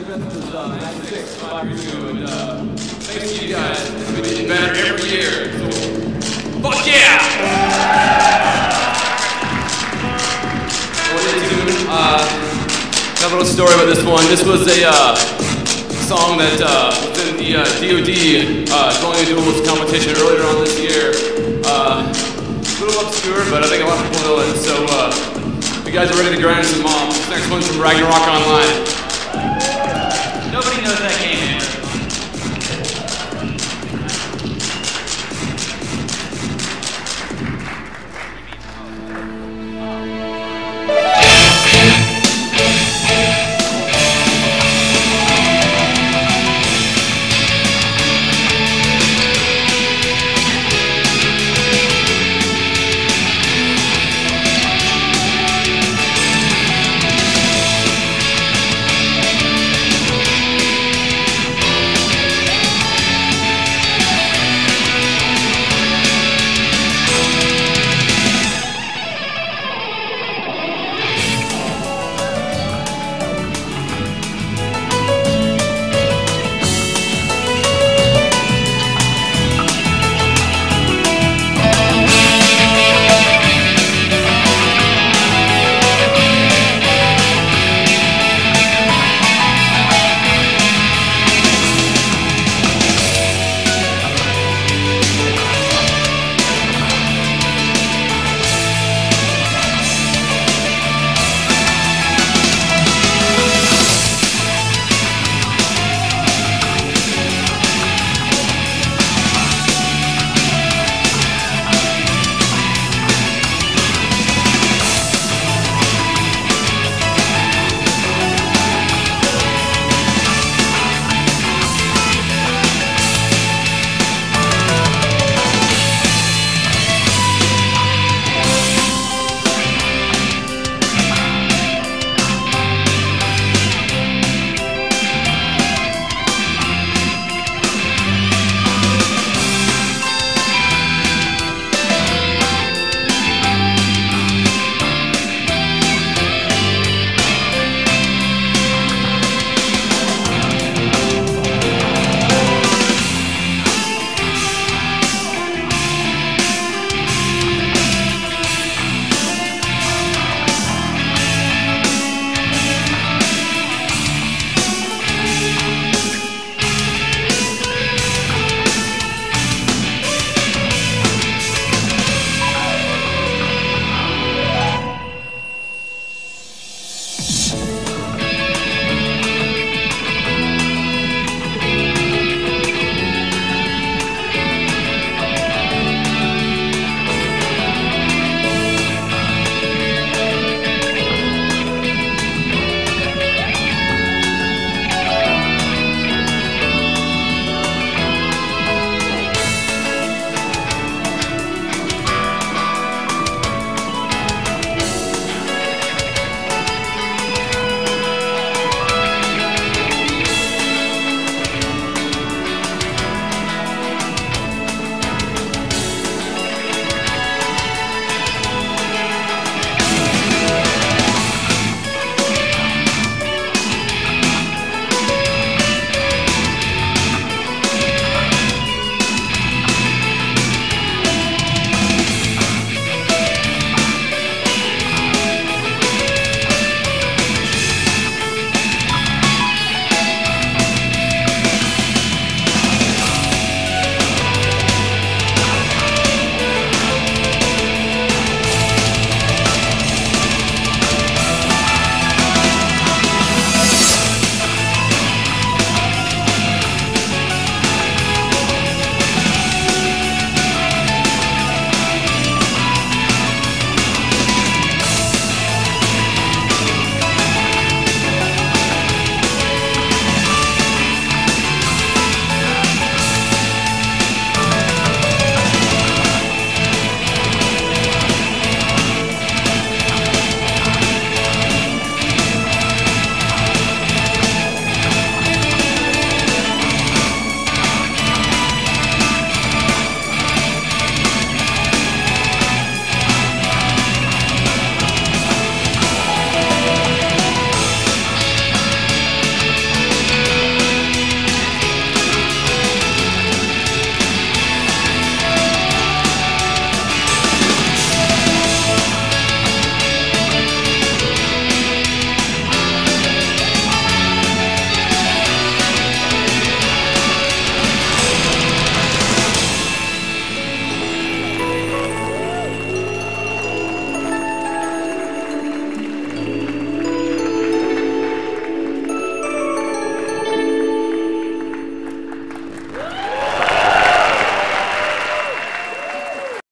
95th uh, 96, 5 you guys, it's been better every year. Fuck yeah! What did you do? Uh, got a little story about this one. This was a uh, song that uh, was in the uh, DoD uh, Dwelling Duels competition earlier on this year. Uh, a little obscure, but I think a lot of people know it. So, uh, if you guys are ready to grind some moms, next one's from Ragnarok Online.